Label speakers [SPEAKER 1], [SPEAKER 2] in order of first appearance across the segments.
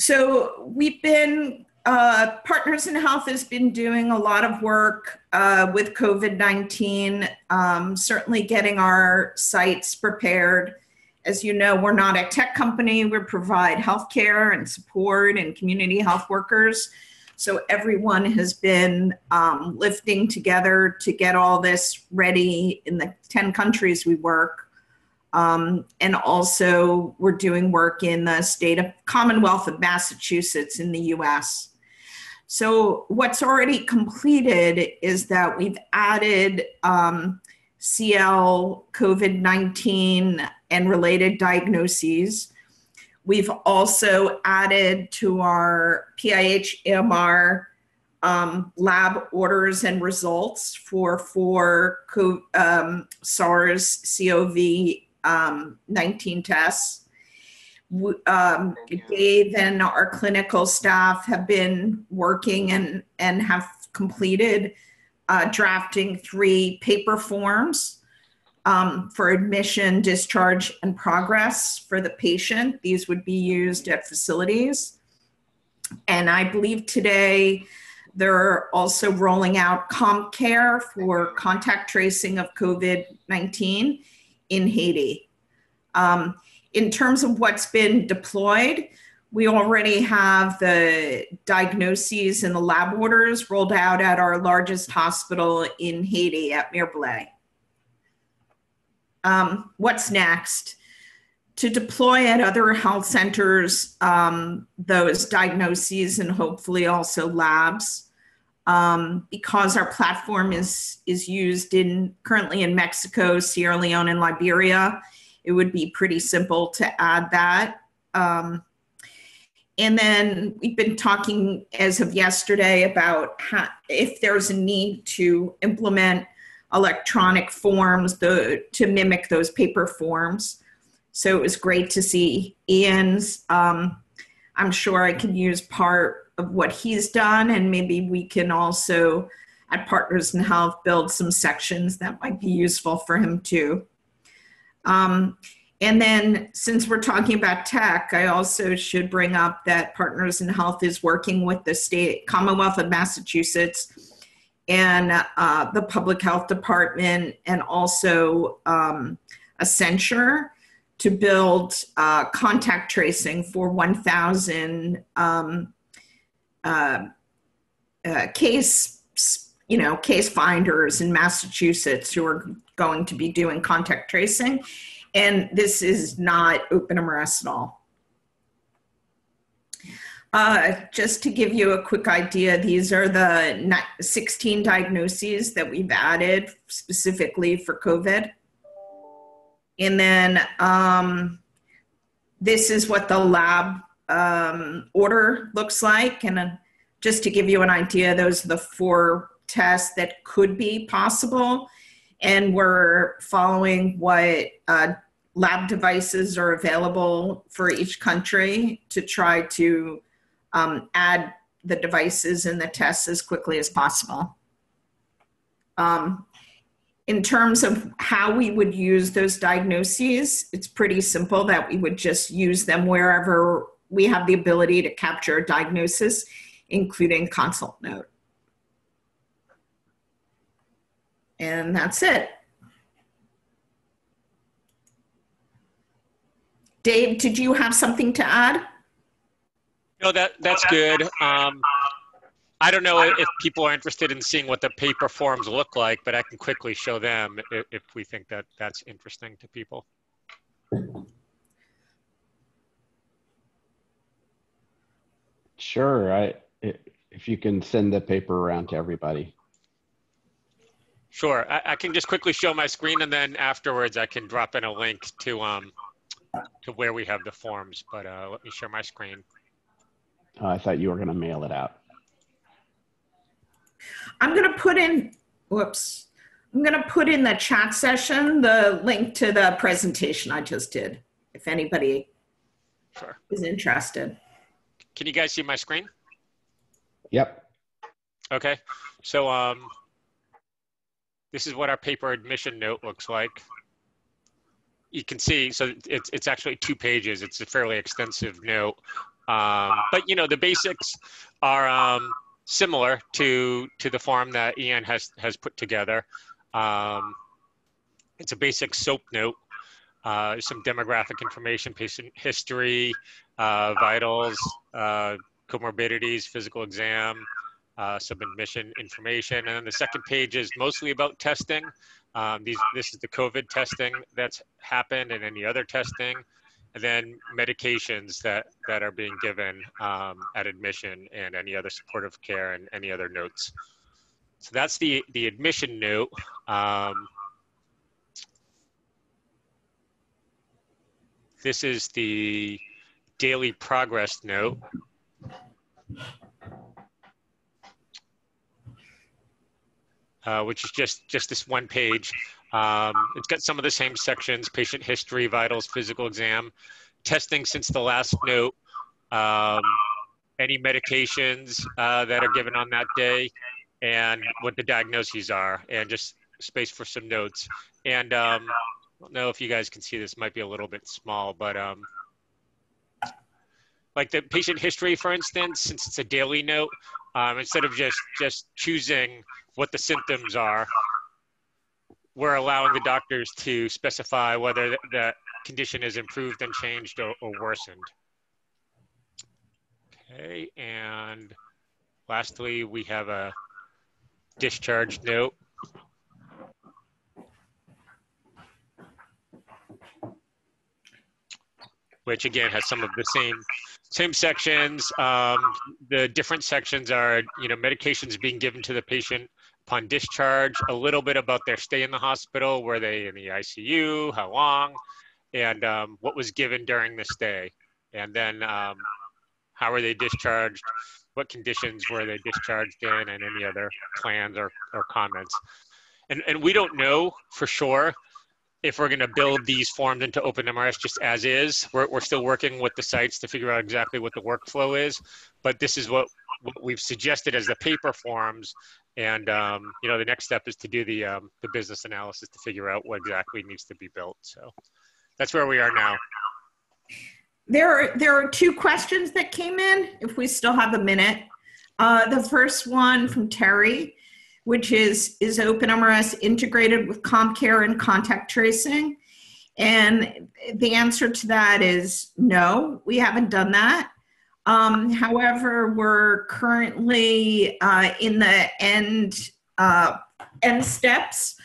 [SPEAKER 1] So we've been, uh, Partners in Health has been doing a lot of work uh, with COVID 19, um, certainly getting our sites prepared. As you know, we're not a tech company, we provide healthcare and support and community health workers. So everyone has been um, lifting together to get all this ready in the 10 countries we work. Um, and also, we're doing work in the state of Commonwealth of Massachusetts in the US. So, what's already completed is that we've added um, CL COVID 19 and related diagnoses. We've also added to our PIH EMR um, lab orders and results for four um, SARS CoV um, 19 tests. Um, Dave and our clinical staff have been working and, and have completed uh, drafting three paper forms um, for admission, discharge, and progress for the patient. These would be used at facilities. And I believe today they're also rolling out CommCare for contact tracing of COVID 19 in Haiti. Um, in terms of what's been deployed, we already have the diagnoses and the lab orders rolled out at our largest hospital in Haiti at Mirebalais. Um, what's next? To deploy at other health centers um, those diagnoses and hopefully also labs um, because our platform is is used in currently in Mexico, Sierra Leone, and Liberia. It would be pretty simple to add that. Um, and then we've been talking as of yesterday about how, if there's a need to implement electronic forms the, to mimic those paper forms. So it was great to see Ian's. Um, I'm sure I can use part of what he's done, and maybe we can also, at Partners in Health, build some sections that might be useful for him too. Um, and then, since we're talking about tech, I also should bring up that Partners in Health is working with the state Commonwealth of Massachusetts and uh, the Public Health Department, and also um, Accenture to build uh, contact tracing for 1,000 um, uh, uh, case, you know, case finders in Massachusetts who are going to be doing contact tracing. And this is not open at all. Uh, just to give you a quick idea, these are the 16 diagnoses that we've added specifically for COVID. And then um, this is what the lab um, order looks like. And uh, just to give you an idea, those are the four tests that could be possible. And we're following what uh, lab devices are available for each country to try to um, add the devices and the tests as quickly as possible. Um, in terms of how we would use those diagnoses, it's pretty simple that we would just use them wherever we have the ability to capture diagnosis, including consult note. And that's it. Dave, did you have something to add?
[SPEAKER 2] No, that that's good. Um, I don't know if people are interested in seeing what the paper forms look like, but I can quickly show them if, if we think that that's interesting to people.
[SPEAKER 3] Sure. I if you can send the paper around to everybody.
[SPEAKER 2] Sure. I, I, can just quickly show my screen, and then afterwards I can drop in a link to um to where we have the forms. But uh, let me share my screen.
[SPEAKER 3] Oh, I thought you were going to mail it out.
[SPEAKER 1] I'm going to put in. Whoops. I'm going to put in the chat session the link to the presentation I just did. If anybody sure. is interested.
[SPEAKER 2] Can you guys see my screen?
[SPEAKER 3] Yep.
[SPEAKER 2] Okay. So um, this is what our paper admission note looks like. You can see, so it's, it's actually two pages. It's a fairly extensive note. Um, but you know, the basics are um, similar to to the form that Ian has has put together. Um, it's a basic SOAP note, uh, some demographic information, patient history, uh, vitals, uh, comorbidities, physical exam, uh, some admission information. And then the second page is mostly about testing. Um, these, this is the COVID testing that's happened and any other testing. And then medications that, that are being given um, at admission and any other supportive care and any other notes. So that's the, the admission note. Um, this is the daily progress note. Uh, which is just just this one page. Um, it's got some of the same sections: patient history, vitals, physical exam, testing since the last note, um, any medications uh, that are given on that day, and what the diagnoses are, and just space for some notes. And um, don't know if you guys can see this; might be a little bit small, but um, like the patient history, for instance, since it's a daily note, um, instead of just just choosing what the symptoms are, we're allowing the doctors to specify whether the condition is improved and changed or, or worsened. Okay, and lastly, we have a discharge note. Which again has some of the same same sections. Um, the different sections are, you know, medications being given to the patient upon discharge, a little bit about their stay in the hospital, were they in the ICU, how long, and um, what was given during the stay. And then um, how were they discharged, what conditions were they discharged in, and any other plans or, or comments. And, and we don't know for sure if we're going to build these forms into OpenMRS just as is. We're, we're still working with the sites to figure out exactly what the workflow is, but this is what, what we've suggested as the paper forms. And um, you know, the next step is to do the um, the business analysis to figure out what exactly needs to be built. So that's where we are now.
[SPEAKER 1] There are, there are two questions that came in, if we still have a minute. Uh, the first one from Terry which is is OpenMRS integrated with CommCare and contact tracing? And the answer to that is no, we haven't done that. Um, however, we're currently uh, in the end uh, end steps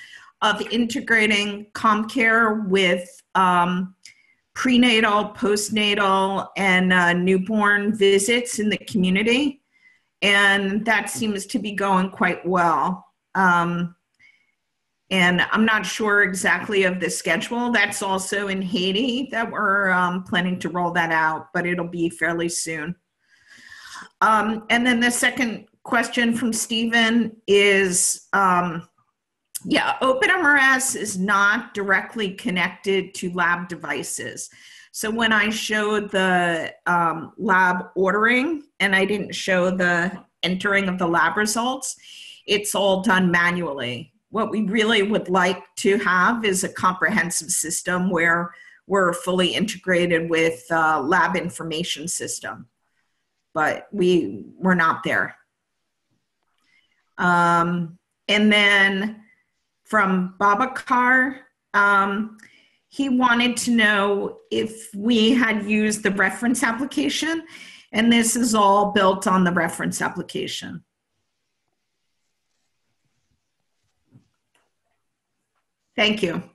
[SPEAKER 1] of integrating CommCare with um, prenatal, postnatal, and uh, newborn visits in the community and that seems to be going quite well. Um, and I'm not sure exactly of the schedule. That's also in Haiti that we're um, planning to roll that out, but it'll be fairly soon. Um, and then the second question from Stephen is um, yeah, OpenMRS is not directly connected to lab devices. So when I showed the um, lab ordering and I didn't show the entering of the lab results, it's all done manually. What we really would like to have is a comprehensive system where we're fully integrated with uh, lab information system, but we we're not there. Um, and then from Babacar, um, he wanted to know if we had used the reference application, and this is all built on the reference application. Thank you.